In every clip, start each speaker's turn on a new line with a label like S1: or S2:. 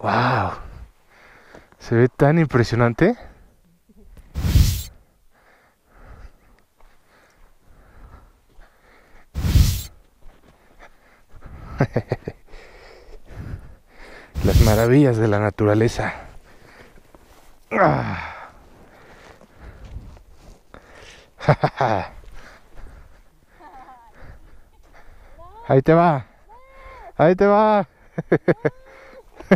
S1: Wow. Se ve tan impresionante. Las maravillas de la naturaleza. Ah. Ahí te va. Ahí te va.
S2: I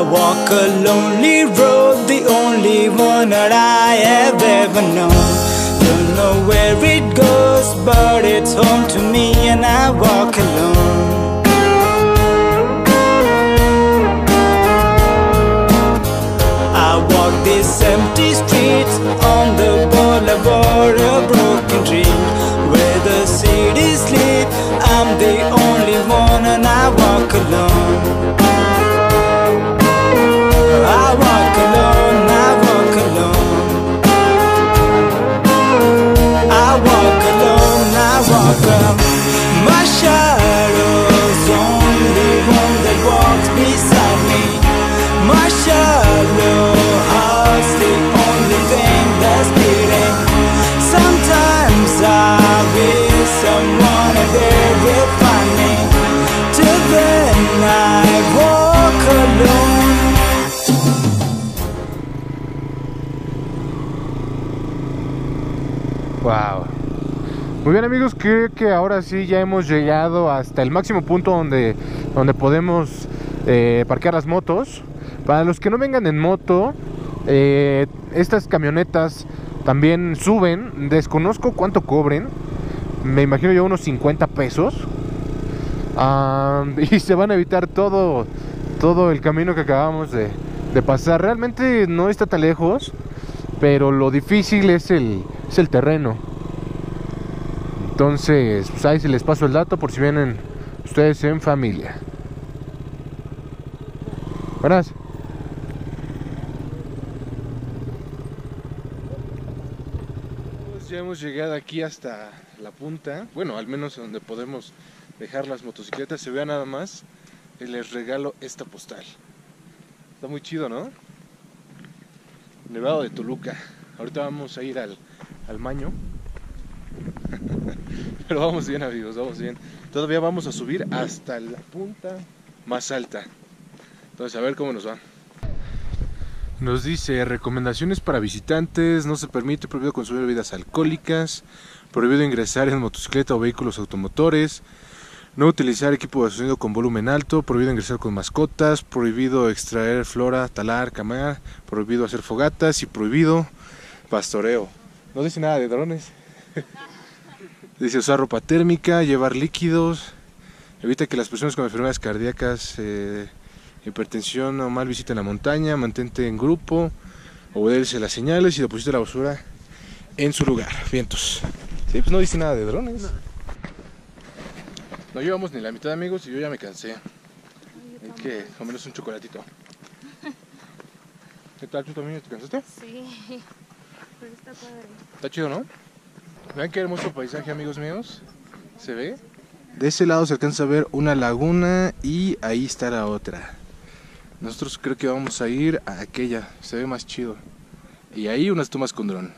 S2: walk a lonely road, the only one that I have ever known. Don't know where it goes, but it's home to me, and I walk alone. I walk these empty streets
S1: Wow. Muy bien amigos, creo que ahora sí ya hemos llegado hasta el máximo punto donde, donde podemos eh, parquear las motos. Para los que no vengan en moto, eh, estas camionetas también suben. Desconozco cuánto cobren. Me imagino yo unos 50 pesos. Y se van a evitar todo, todo el camino que acabamos de pasar. Realmente no está tan lejos, pero lo difícil es el, es el terreno. Entonces, pues ahí se les paso el dato por si vienen ustedes en familia. Buenas. Ya hemos llegado aquí hasta la punta. Bueno, al menos donde podemos dejar las motocicletas. Se vea nada más. Les regalo esta postal. Está muy chido, ¿no? Nevado de Toluca. Ahorita vamos a ir al, al Maño. Pero vamos bien amigos, vamos bien. Todavía vamos a subir hasta la punta más alta. Entonces a ver cómo nos va. Nos dice recomendaciones para visitantes, no se permite prohibido consumir bebidas alcohólicas, prohibido ingresar en motocicleta o vehículos automotores, no utilizar equipo de sonido con volumen alto, prohibido ingresar con mascotas, prohibido extraer flora, talar, camar, prohibido hacer fogatas y prohibido pastoreo. No dice nada de drones. Dice usar ropa térmica, llevar líquidos, evita que las personas con enfermedades cardíacas, eh, hipertensión o mal visiten la montaña, mantente en grupo, obedece las señales y deposita la basura en su lugar. Vientos. Sí, pues no dice nada de drones. Llevamos ni la mitad amigos y yo ya me cansé. Hay que comernos un chocolatito. ¿Qué tal? ¿Tú también te cansaste?
S3: Sí, pero está padre.
S1: Está chido, ¿no? Vean qué hermoso paisaje, amigos míos. ¿Se ve? De ese lado se alcanza a ver una laguna y ahí está la otra. Nosotros creo que vamos a ir a aquella, se ve más chido. Y ahí unas tomas con dron.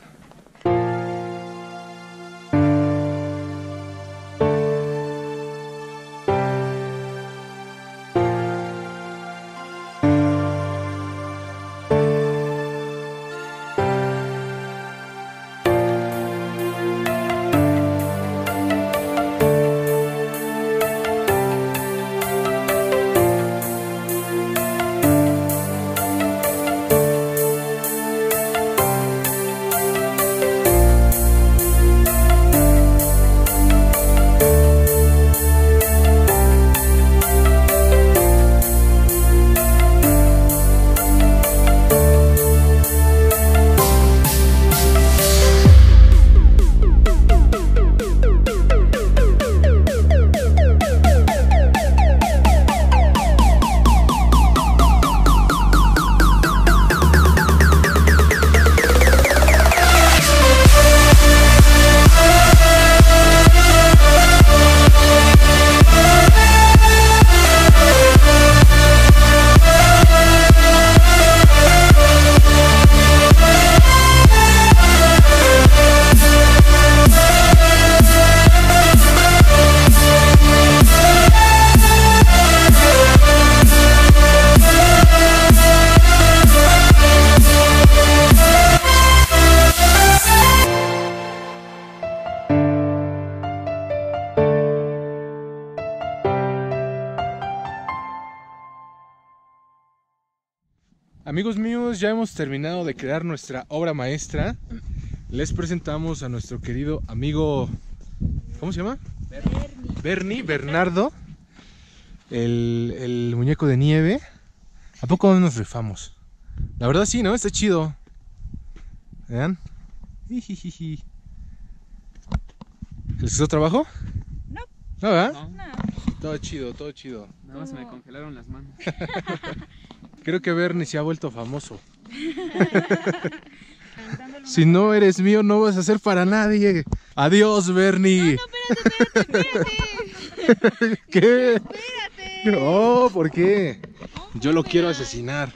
S1: Amigos míos, ya hemos terminado de crear nuestra obra maestra. Les presentamos a nuestro querido amigo, ¿cómo se llama? Bernie, Bernardo, el, el muñeco de nieve. ¿A poco no nos rifamos? La verdad sí, ¿no? Está chido. Vean. ¿Les costó trabajo?
S3: No.
S1: ¿No, verdad?
S4: No,
S3: No,
S1: Todo chido, todo chido.
S4: nada más se me congelaron las manos.
S1: Creo que Bernie se ha vuelto famoso. Si no eres mío, no vas a ser para nadie. Adiós, Bernie. ¿Qué?
S3: Espérate.
S1: No, ¿por qué? Yo lo quiero asesinar.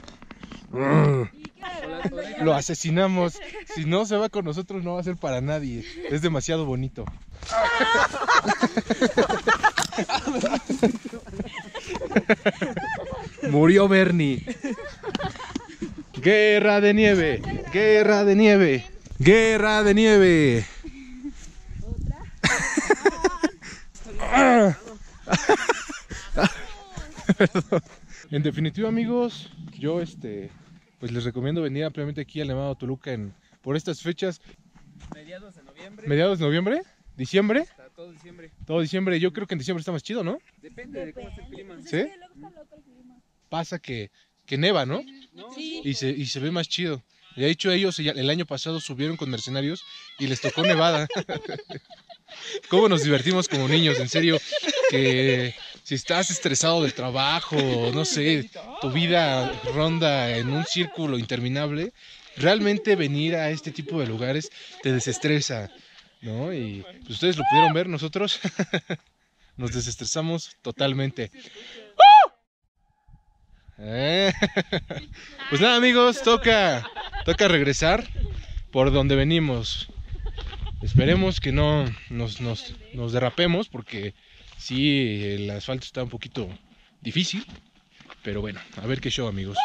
S1: Lo asesinamos. Si no se va con nosotros, no va a ser para nadie. Es demasiado bonito. Murió Bernie. Guerra de nieve. Guerra de nieve. Guerra de nieve. Perdón. En definitiva, amigos, yo este pues les recomiendo venir ampliamente aquí al Nevado Toluca en por estas fechas,
S4: Mediados de noviembre
S1: mediados de noviembre, diciembre,
S4: hasta todo diciembre.
S1: todo diciembre. Yo creo que en diciembre está más chido, ¿no?
S4: Depende de cómo esté el clima.
S1: ¿Sí? Pasa que, que neva, ¿no?
S4: No,
S1: Y se, y se ve más chido. De hecho, ellos el año pasado subieron con mercenarios y les tocó nevada. ¿Cómo nos divertimos como niños? En serio, que si estás estresado del trabajo, no sé, tu vida ronda en un círculo interminable, realmente venir a este tipo de lugares te desestresa, ¿no? Y pues, ustedes lo pudieron ver, nosotros nos desestresamos totalmente. Eh. Pues nada amigos, toca, toca regresar por donde venimos. Esperemos que no nos, nos, nos derrapemos porque sí, el asfalto está un poquito difícil. Pero bueno, a ver qué show amigos.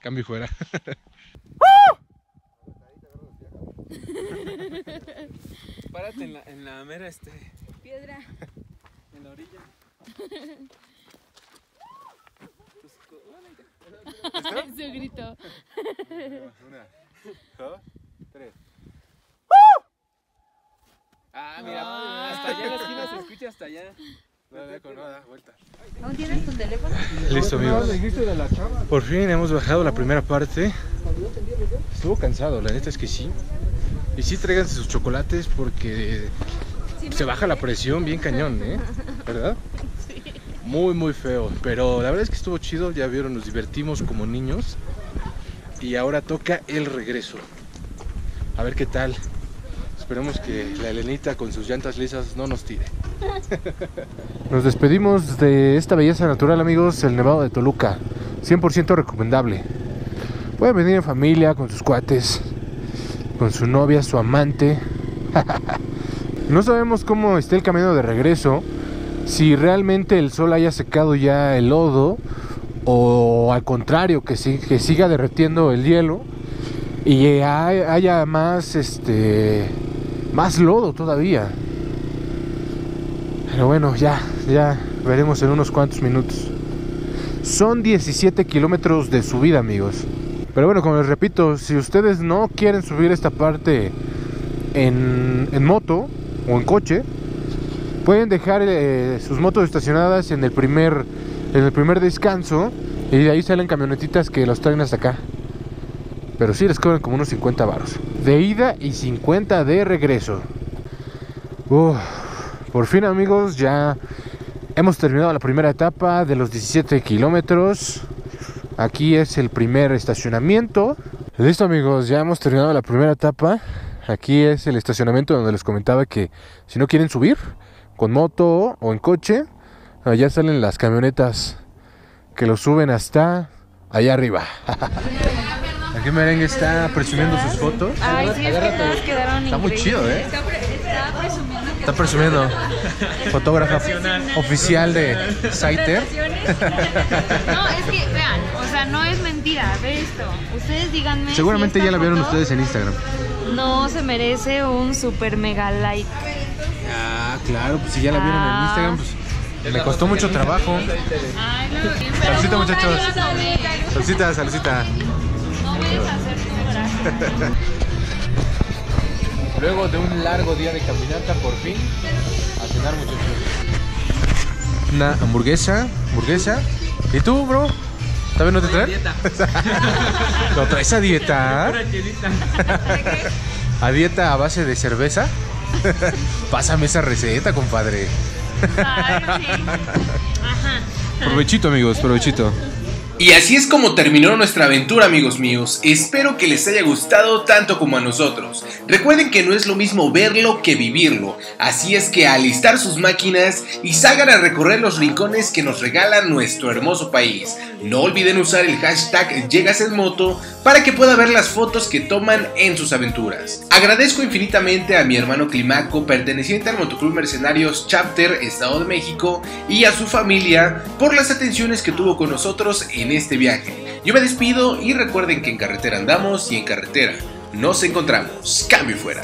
S1: Cambio y fuera.
S4: párate en la, en la mera, este,
S3: Piedra.
S4: en la orilla. Pues, co- bueno, ya.
S3: Su grito.
S1: Una, dos, tres.
S4: Ah, mira, hasta allá en la esquina se escucha hasta allá.
S1: vuelta.
S3: ¿Aún tienes tu teléfono?
S1: Listo amigos. Por fin hemos bajado la primera parte. Estuvo cansado, la neta es que sí. Y sí tráiganse sus chocolates porque se baja la presión bien cañón, ¿eh? ¿Verdad? Muy, muy feo. Pero la verdad es que estuvo chido, ya vieron, nos divertimos como niños. Y ahora toca el regreso. A ver qué tal. Esperemos que la Elenita con sus llantas lisas no nos tire. Nos despedimos de esta belleza natural, amigos, el Nevado de Toluca. 100% recomendable. Pueden venir en familia, con sus cuates, con su novia, su amante. no sabemos cómo esté el camino de regreso, si realmente el sol haya secado ya el lodo o al contrario, que, que siga derretiendo el hielo y hay- haya más, este, más lodo todavía. Pero bueno, ya, ya veremos en unos cuantos minutos. Son 17 kilómetros de subida, amigos. Pero bueno, como les repito, si ustedes no quieren subir esta parte en, en moto o en coche, pueden dejar eh, sus motos estacionadas en el primer en el primer descanso y de ahí salen camionetitas que los traen hasta acá. Pero sí les cobran como unos 50 baros. De ida y 50 de regreso. Por fin amigos, ya hemos terminado la primera etapa de los 17 kilómetros. Aquí es el primer estacionamiento. Listo amigos, ya hemos terminado la primera etapa. Aquí es el estacionamiento donde les comentaba que si no quieren subir con moto o en coche, allá salen las camionetas que lo suben hasta allá arriba. Aquí Merengue está presumiendo sus fotos.
S3: Ay, sí, es que todas quedaron
S1: Está muy chido, ¿eh?
S3: Está, pre- está presumiendo
S1: Está presumiendo. Fotógrafa oficial de Saiter.
S3: No, es que vean, o sea, no es mentira, ve esto. Ustedes díganme. si
S1: Seguramente
S3: esta
S1: ya la vieron
S3: foto
S1: ustedes en Instagram.
S3: No se merece un super mega like.
S1: Ah, claro, pues si ya la vieron en
S3: Ah.
S1: Instagram, pues me costó mucho trabajo.
S3: Ay, no.
S1: Muchachos. Saludcita, saludcita.
S3: puedes hacer gracias.
S1: Luego de un largo día de caminata, por fin, a cenar muchachos. Una hamburguesa, hamburguesa. ¿Y tú, bro? ¿Todavía no te traes?
S4: Dieta.
S1: ¿Lo traes a dieta? ¿A dieta a base de cerveza? Pásame esa receta, compadre.
S3: Claro, sí. Ajá.
S1: Provechito, amigos, provechito.
S5: Y así es como terminó nuestra aventura amigos míos, espero que les haya gustado tanto como a nosotros. Recuerden que no es lo mismo verlo que vivirlo, así es que alistar sus máquinas y salgan a recorrer los rincones que nos regala nuestro hermoso país. No olviden usar el hashtag Llegas en Moto para que pueda ver las fotos que toman en sus aventuras. Agradezco infinitamente a mi hermano Climaco, perteneciente al Motoclub Mercenarios Chapter Estado de México, y a su familia por las atenciones que tuvo con nosotros en este viaje. Yo me despido y recuerden que en carretera andamos y en carretera nos encontramos. Cambio fuera.